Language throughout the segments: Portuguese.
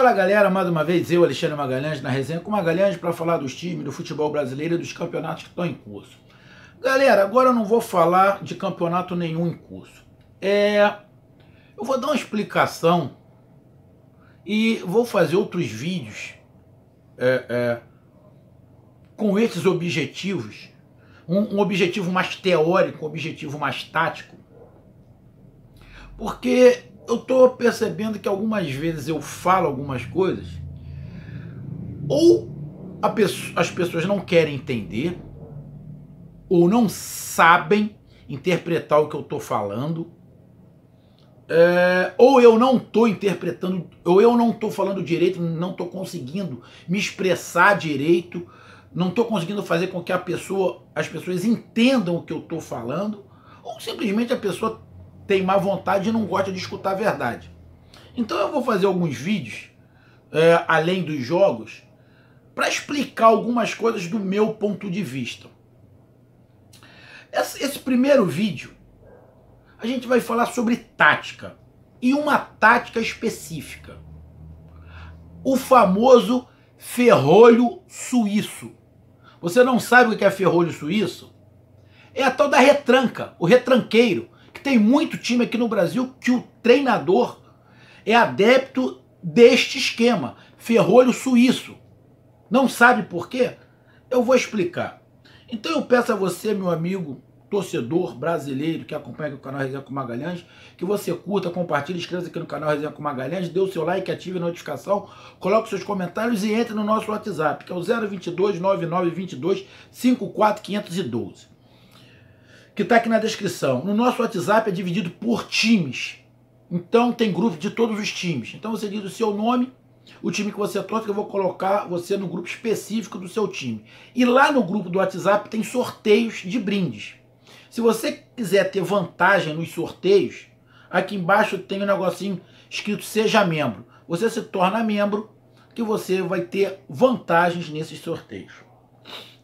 Fala galera, mais uma vez eu, Alexandre Magalhães, na resenha com Magalhães para falar dos times, do futebol brasileiro e dos campeonatos que estão em curso. Galera, agora eu não vou falar de campeonato nenhum em curso. É, eu vou dar uma explicação e vou fazer outros vídeos é, é, com esses objetivos. Um, um objetivo mais teórico, um objetivo mais tático. Porque eu estou percebendo que algumas vezes eu falo algumas coisas, ou pessoa, as pessoas não querem entender, ou não sabem interpretar o que eu estou falando, é, ou eu não estou interpretando, ou eu não estou falando direito, não estou conseguindo me expressar direito, não estou conseguindo fazer com que a pessoa, as pessoas entendam o que eu estou falando, ou simplesmente a pessoa tem má vontade e não gosta de escutar a verdade. Então eu vou fazer alguns vídeos, é, além dos jogos, para explicar algumas coisas do meu ponto de vista. Esse, esse primeiro vídeo, a gente vai falar sobre tática e uma tática específica. O famoso ferrolho suíço. Você não sabe o que é ferrolho suíço? É a tal da retranca, o retranqueiro, que tem muito time aqui no Brasil que o treinador é adepto deste esquema, ferrolho suíço. Não sabe por quê? Eu vou explicar. Então eu peço a você, meu amigo, torcedor brasileiro que acompanha o canal Resenha com Magalhães, que você curta, compartilhe, inscreva-se aqui no canal Resenha com Magalhães, dê o seu like, ative a notificação, coloque seus comentários e entre no nosso WhatsApp, que é o 022 9922 54512 que está aqui na descrição. No nosso WhatsApp é dividido por times. Então tem grupo de todos os times. Então você diz o seu nome, o time que você torce, que eu vou colocar você no grupo específico do seu time. E lá no grupo do WhatsApp tem sorteios de brindes. Se você quiser ter vantagem nos sorteios, aqui embaixo tem um negocinho escrito seja membro. Você se torna membro que você vai ter vantagens nesses sorteios.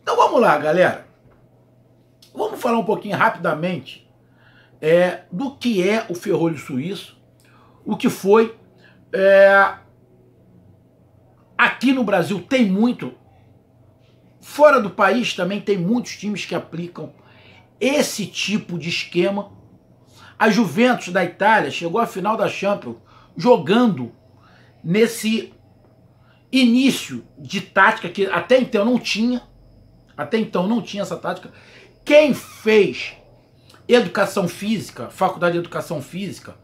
Então vamos lá, galera. Vamos falar um pouquinho rapidamente é, do que é o ferrolho suíço, o que foi. É, aqui no Brasil tem muito, fora do país também tem muitos times que aplicam esse tipo de esquema. A Juventus da Itália chegou à final da Champions jogando nesse início de tática que até então não tinha. Até então não tinha essa tática. Quem fez educação física, faculdade de educação física,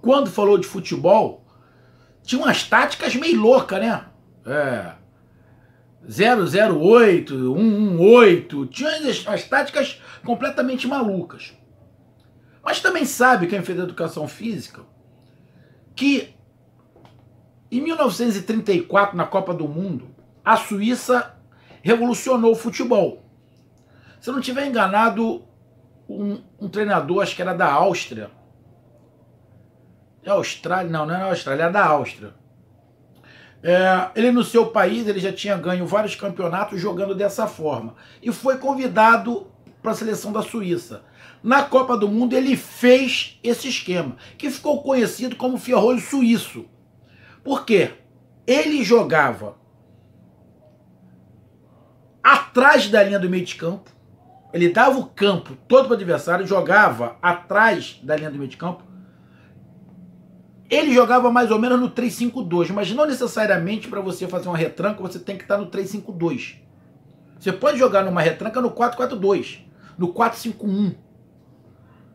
quando falou de futebol, tinha umas táticas meio loucas, né? É. 008, 118, tinha as táticas completamente malucas. Mas também sabe quem fez educação física que em 1934, na Copa do Mundo, a Suíça revolucionou o futebol. Se eu não tiver enganado, um, um, treinador, acho que era da Áustria. É Austrália? Não, não é Austrália, é da Áustria. É, ele no seu país ele já tinha ganho vários campeonatos jogando dessa forma e foi convidado para a seleção da Suíça. Na Copa do Mundo ele fez esse esquema, que ficou conhecido como ferrolho suíço. Por quê? Ele jogava atrás da linha do meio de campo, ele dava o campo todo para o adversário, jogava atrás da linha do meio de campo. Ele jogava mais ou menos no 3-5-2, mas não necessariamente para você fazer uma retranca você tem que estar no 3-5-2. Você pode jogar numa retranca no 4-4-2, no 4-5-1.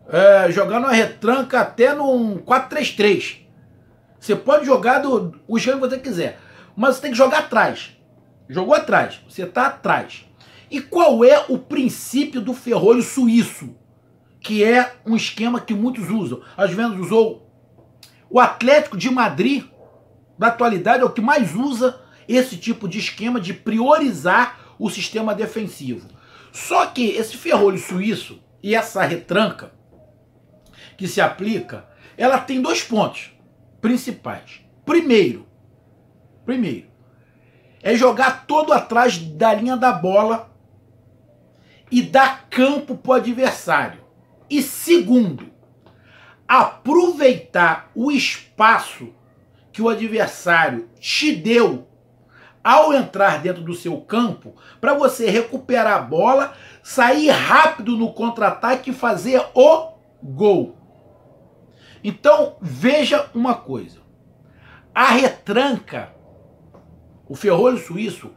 É, jogar numa retranca até no 4-3-3. Você pode jogar do, o esquema que você quiser, mas você tem que jogar atrás. Jogou atrás, você está atrás. E qual é o princípio do ferrolho suíço? Que é um esquema que muitos usam. Às vezes usou o Atlético de Madrid, da atualidade, é o que mais usa esse tipo de esquema de priorizar o sistema defensivo. Só que esse ferrolho suíço e essa retranca que se aplica, ela tem dois pontos principais. Primeiro, primeiro, é jogar todo atrás da linha da bola e dar campo para o adversário. E segundo, aproveitar o espaço que o adversário te deu ao entrar dentro do seu campo para você recuperar a bola, sair rápido no contra-ataque e fazer o gol. Então, veja uma coisa. A retranca, o ferrolho suíço,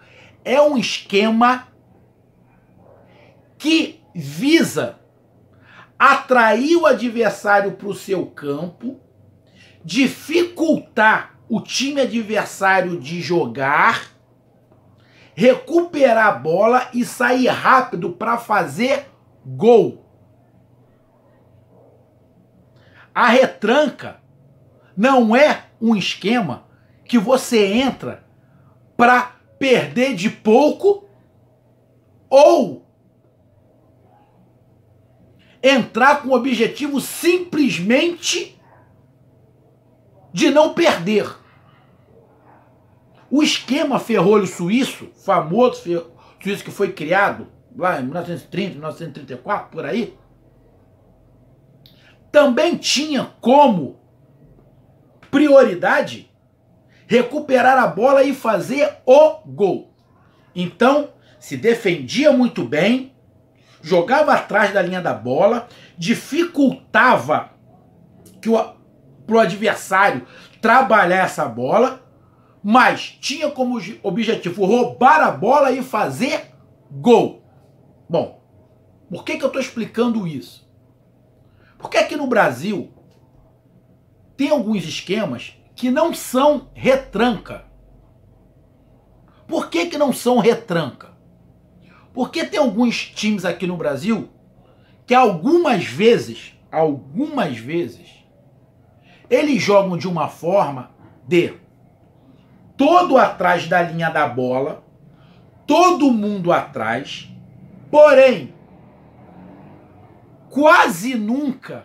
é um esquema que visa atrair o adversário para o seu campo, dificultar o time adversário de jogar, recuperar a bola e sair rápido para fazer gol. A retranca não é um esquema que você entra para perder de pouco ou entrar com o objetivo simplesmente de não perder. O esquema ferrolho suíço, famoso ferrolho suíço que foi criado lá em 1930, 1934, por aí, também tinha como prioridade recuperar a bola e fazer o gol. Então, se defendia muito bem, jogava atrás da linha da bola, dificultava que o pro adversário trabalhar essa bola, mas tinha como objetivo roubar a bola e fazer gol. Bom, por que, que eu estou explicando isso? Porque aqui no Brasil tem alguns esquemas que não são retranca. Por que, que não são retranca? Porque tem alguns times aqui no Brasil que algumas vezes, algumas vezes, eles jogam de uma forma de todo atrás da linha da bola, todo mundo atrás, porém, quase nunca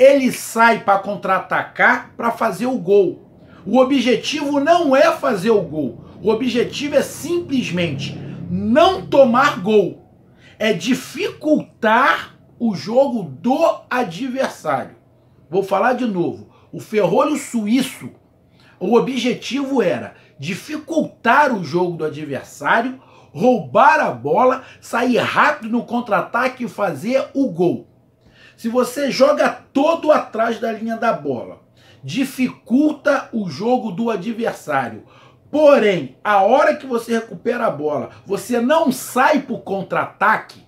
ele sai para contra-atacar para fazer o gol. O objetivo não é fazer o gol. O objetivo é simplesmente não tomar gol. É dificultar o jogo do adversário. Vou falar de novo. O ferrolho suíço, o objetivo era dificultar o jogo do adversário, roubar a bola, sair rápido no contra-ataque e fazer o gol. Se você joga todo atrás da linha da bola, dificulta o jogo do adversário. Porém, a hora que você recupera a bola, você não sai para o contra-ataque,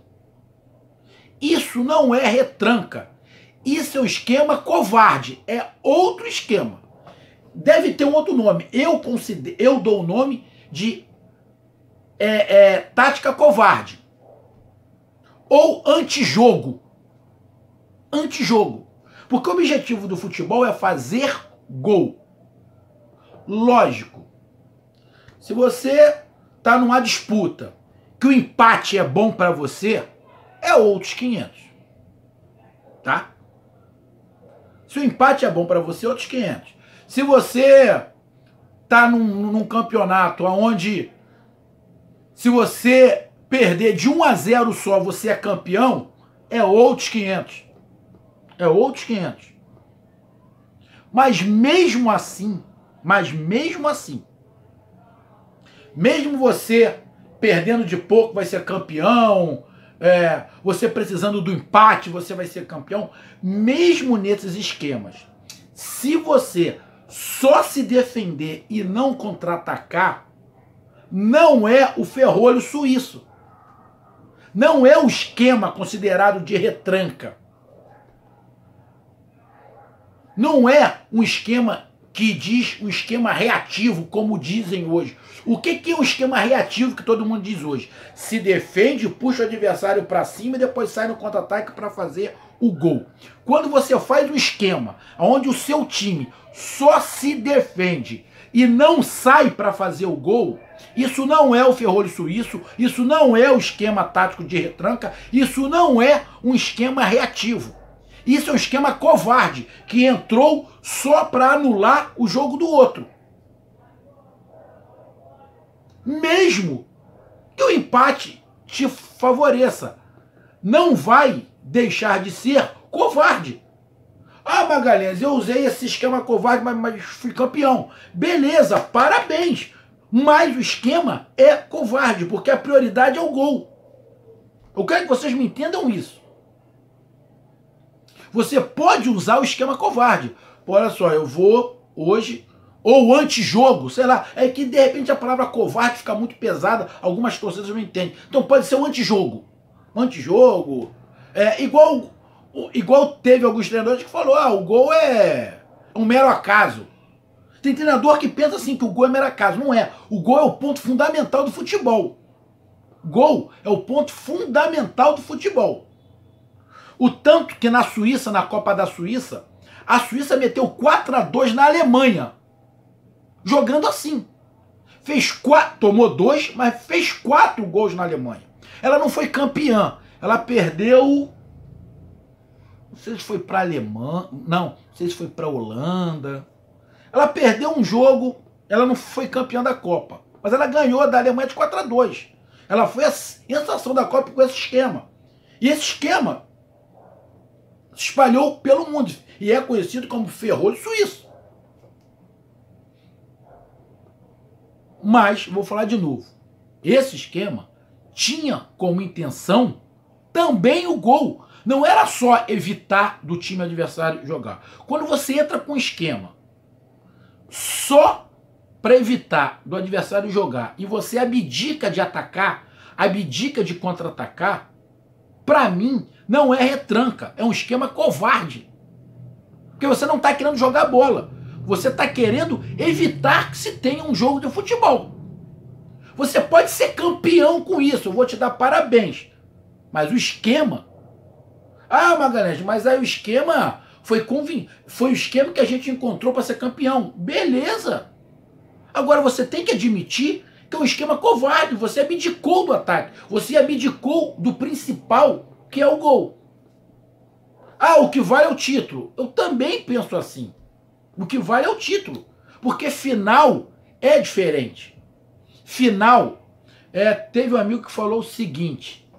isso não é retranca. Isso é um esquema covarde. É outro esquema. Deve ter um outro nome. Eu, eu dou o nome de é, é, tática covarde. Ou antijogo. Antijogo. Porque o objetivo do futebol é fazer gol. Lógico. Se você está numa disputa que o empate é bom para você, é outros 500. Tá? Se o empate é bom para você, outros 500. Se você tá num, num campeonato onde se você perder de 1 a 0 só, você é campeão, é outros 500. É outros 500. Mas mesmo assim, mas mesmo assim, mesmo você perdendo de pouco vai ser campeão, é, você precisando do empate, você vai ser campeão. Mesmo nesses esquemas, se você só se defender e não contra-atacar, não é o ferrolho suíço. Não é o esquema considerado de retranca. Não é um esquema que diz um esquema reativo, como dizem hoje. O que, que é um esquema reativo que todo mundo diz hoje? Se defende, puxa o adversário para cima e depois sai no contra-ataque para fazer o gol. Quando você faz um esquema onde o seu time só se defende e não sai para fazer o gol, isso não é o ferrolho suíço, isso não é o esquema tático de retranca, isso não é um esquema reativo. Isso é um esquema covarde que entrou só para anular o jogo do outro. Mesmo que o empate te favoreça, não vai deixar de ser covarde. Ah, Magalhães, eu usei esse esquema covarde, mas, mas fui campeão. Beleza, parabéns. Mas o esquema é covarde, porque a prioridade é o gol. Eu quero que vocês me entendam isso. Você pode usar o esquema covarde. Pô, olha só, eu vou hoje ou antijogo, sei lá. É que de repente a palavra covarde fica muito pesada, algumas torcidas não entendem. Então pode ser um antijogo. Antijogo. É igual igual teve alguns treinadores que falou: "Ah, o gol é um mero acaso". Tem treinador que pensa assim que o gol é mero acaso, não é. O gol é o ponto fundamental do futebol. Gol é o ponto fundamental do futebol. O tanto que na Suíça, na Copa da Suíça, a Suíça meteu 4 a 2 na Alemanha. Jogando assim. Fez quatro, tomou dois, mas fez quatro gols na Alemanha. Ela não foi campeã. Ela perdeu. Não sei se foi para Alemanha. Não, não sei se foi para Holanda. Ela perdeu um jogo. Ela não foi campeã da Copa. Mas ela ganhou da Alemanha de 4 a 2 Ela foi a sensação da Copa com esse esquema. E esse esquema se espalhou pelo mundo e é conhecido como ferrolho suíço. Mas, vou falar de novo, esse esquema tinha como intenção também o gol. Não era só evitar do time adversário jogar. Quando você entra com um esquema só para evitar do adversário jogar e você abdica de atacar, abdica de contra-atacar, para mim não é retranca, é um esquema covarde. Porque você não está querendo jogar bola. Você está querendo evitar que se tenha um jogo de futebol. Você pode ser campeão com isso, eu vou te dar parabéns. Mas o esquema. Ah, Magalhães, mas aí o esquema foi convin... foi o esquema que a gente encontrou para ser campeão. Beleza. Agora você tem que admitir que é um esquema covarde. Você abdicou do ataque. Você abdicou do principal, que é o gol. Ah, o que vale é o título. Eu também penso assim. O que vale é o título. Porque final é diferente. Final. É, teve um amigo que falou o seguinte: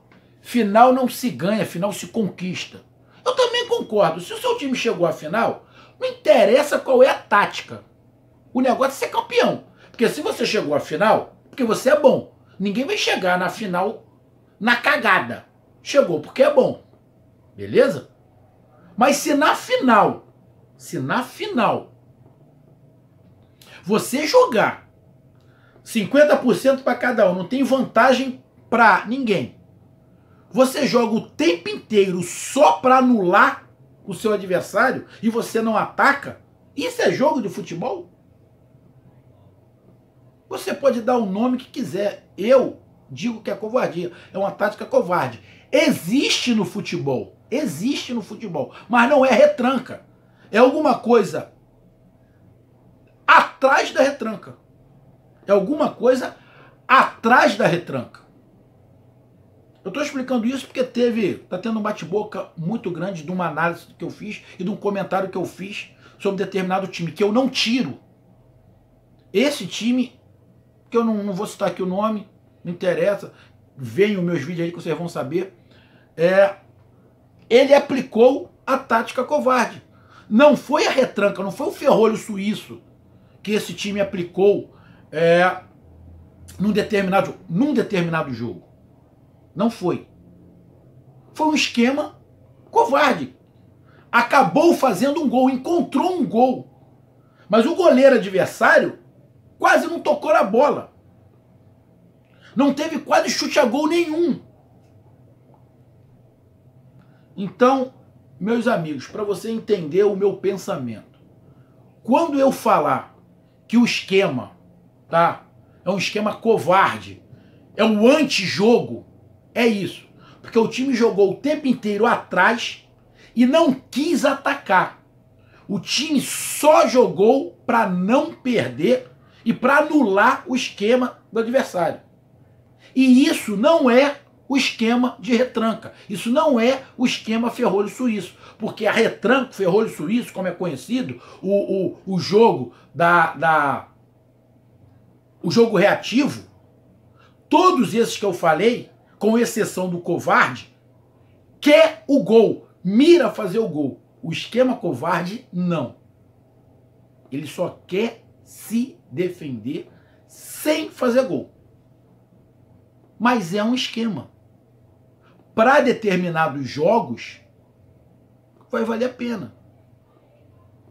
final não se ganha, final se conquista. Eu também concordo. Se o seu time chegou à final, não interessa qual é a tática. O negócio é ser campeão. Porque se você chegou à final, porque você é bom. Ninguém vai chegar na final na cagada. Chegou porque é bom. Beleza? Mas se na final se na final você jogar 50% para cada um, não tem vantagem para ninguém. Você joga o tempo inteiro só para anular o seu adversário e você não ataca? Isso é jogo de futebol? Você pode dar o nome que quiser. Eu digo que é covardia. É uma tática covarde. Existe no futebol. Existe no futebol. Mas não é retranca é alguma coisa atrás da retranca. É alguma coisa atrás da retranca. Eu estou explicando isso porque teve, tá tendo um bate-boca muito grande de uma análise que eu fiz e de um comentário que eu fiz sobre determinado time que eu não tiro. Esse time, que eu não, não vou citar aqui o nome, não interessa, venham meus vídeos aí que vocês vão saber. É, ele aplicou a tática covarde. Não foi a retranca, não foi o ferrolho suíço que esse time aplicou é, num, determinado, num determinado jogo. Não foi. Foi um esquema covarde. Acabou fazendo um gol, encontrou um gol. Mas o goleiro adversário quase não tocou na bola. Não teve quase chute a gol nenhum. Então, meus amigos, para você entender o meu pensamento. Quando eu falar que o esquema, tá? É um esquema covarde, é um antijogo, é isso. Porque o time jogou o tempo inteiro atrás e não quis atacar. O time só jogou para não perder e para anular o esquema do adversário. E isso não é o esquema de retranca. Isso não é o esquema ferrolho suíço, porque a retranca, ferrolho suíço, como é conhecido, o, o, o jogo da, da o jogo reativo, todos esses que eu falei, com exceção do covarde, quer o gol, mira fazer o gol. O esquema covarde, não. Ele só quer se defender sem fazer gol. Mas é um esquema. Para determinados jogos, vai valer a pena.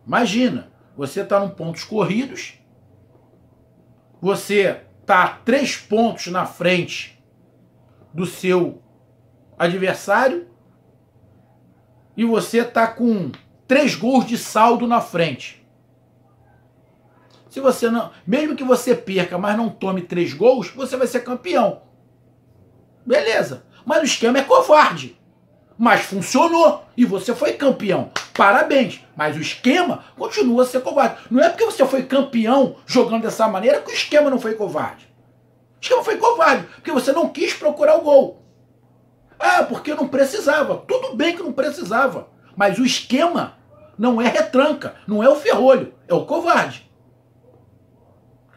Imagina, você está num pontos corridos, você está três pontos na frente do seu adversário e você está com três gols de saldo na frente. Se você não, mesmo que você perca, mas não tome três gols, você vai ser campeão. Beleza. Mas o esquema é covarde. Mas funcionou e você foi campeão. Parabéns. Mas o esquema continua a ser covarde. Não é porque você foi campeão jogando dessa maneira que o esquema não foi covarde. O esquema foi covarde, porque você não quis procurar o gol. Ah, porque não precisava. Tudo bem que não precisava. Mas o esquema não é retranca, não é o ferrolho, é o covarde.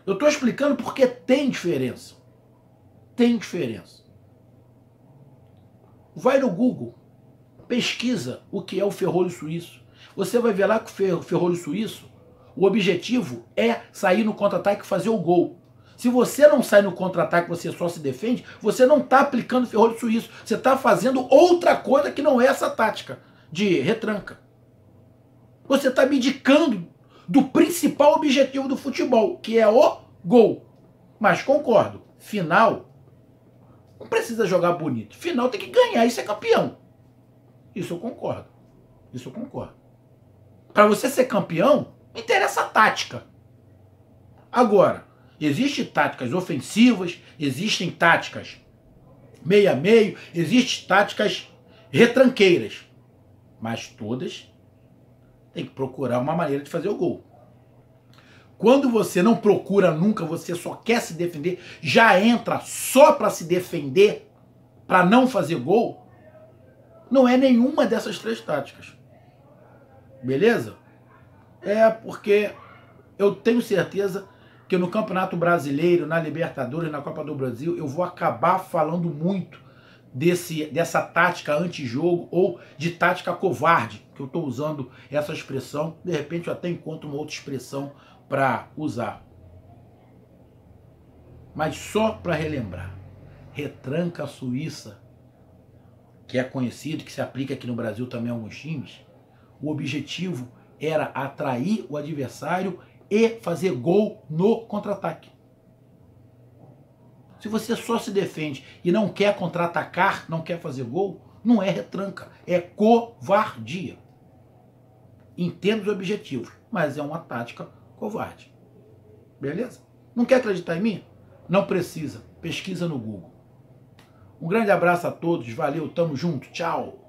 Eu estou explicando porque tem diferença. Tem diferença. Vai no Google, pesquisa o que é o ferrolho suíço. Você vai ver lá que o ferrolho suíço, o objetivo é sair no contra-ataque e fazer o gol. Se você não sai no contra-ataque, você só se defende, você não está aplicando ferrolho suíço. Você está fazendo outra coisa que não é essa tática de retranca. Você está abdicando do principal objetivo do futebol, que é o gol. Mas concordo, final não precisa jogar bonito. Final tem que ganhar e ser campeão. Isso eu concordo. Isso eu concordo. Para você ser campeão, interessa a tática. Agora, existem táticas ofensivas, existem táticas meio a meio, existem táticas retranqueiras. Mas todas tem que procurar uma maneira de fazer o gol. Quando você não procura nunca, você só quer se defender, já entra só para se defender, para não fazer gol, não é nenhuma dessas três táticas. Beleza? É porque eu tenho certeza que no Campeonato Brasileiro, na Libertadores, na Copa do Brasil, eu vou acabar falando muito desse, dessa tática antijogo ou de tática covarde, que eu estou usando essa expressão. De repente eu até encontro uma outra expressão para usar. Mas só para relembrar, retranca suíça, que é conhecido, que se aplica aqui no Brasil também a alguns times, o objetivo era atrair o adversário e fazer gol no contra-ataque. Se você só se defende e não quer contra-atacar, não quer fazer gol, não é retranca, é covardia. Entenda os objetivos, mas é uma tática covarde. Beleza? Não quer acreditar em mim? Não precisa. Pesquisa no Google. Um grande abraço a todos. Valeu, tamo junto. Tchau.